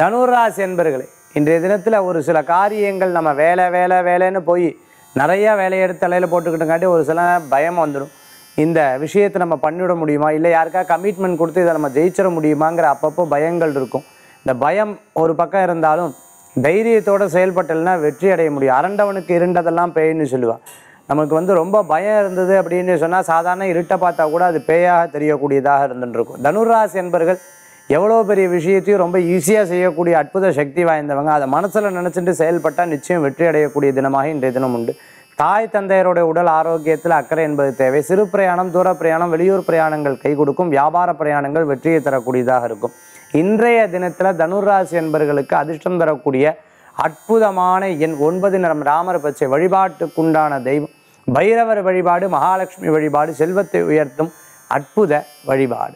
தனுராசி என்பர்களே இன்றைய தினத்தில் ஒரு சில காரியங்கள் நம்ம வேலை வேலை வேலைன்னு போய் நிறையா வேலையை எடுத்து தலையில் போட்டுக்கிட்டங்காட்டி ஒரு சில பயம் வந்துடும் இந்த விஷயத்தை நம்ம பண்ணிவிட முடியுமா? இல்லை யாருக்கா கமிட்மெண்ட் கொடுத்து இதை நம்ம ஜெயிச்சிட முடியுமாங்கிற அப்பப்போ பயங்கள் இருக்கும். இந்த பயம் ஒரு பக்கம் இருந்தாலும் தைரியத்தோடு செயல்பட்டலைன்னா வெற்றி அடைய முடியும். அரண்டவனுக்கு இருண்டதெல்லாம் பேய்ன்னு சொல்லுவாள் நமக்கு வந்து ரொம்ப பயம் இருந்தது அப்படின்னு சொன்னால் சாதாரண இருட்டை பார்த்தா கூட அது பேயாக தெரியக்கூடியதாக இருந்துருக்கும். தனுராசி என்பர்கள் எவ்வளோ பெரிய விஷயத்தையும் ரொம்ப ஈஸியாக செய்யக்கூடிய அற்புத சக்தி வாய்ந்தவங்க. அதை மனசில் நினச்சிட்டு செயல்பட்டால் நிச்சயம் வெற்றி அடையக்கூடிய தினமாக இன்றைய தினம் உண்டு. தாய் தந்தையருடைய உடல் ஆரோக்கியத்தில் அக்கறை என்பது தேவை. சிறு பிரயாணம் தூர பிரயாணம் வெளியூர் பிரயாணங்கள் கை கொடுக்கும். வியாபார பிரயாணங்கள் வெற்றியை தரக்கூடியதாக இருக்கும். இன்றைய தினத்தில் தனுராசி என்பர்களுக்கு அதிர்ஷ்டம் தரக்கூடிய அற்புதமான எண் ஒன்பது நிறம் ராமர் பச்சை வழிபாட்டுக்குண்டான தெய்வம். பைரவர் வழிபாடு மகாலட்சுமி வழிபாடு செல்வத்தை உயர்த்தும் அற்புத வழிபாடு.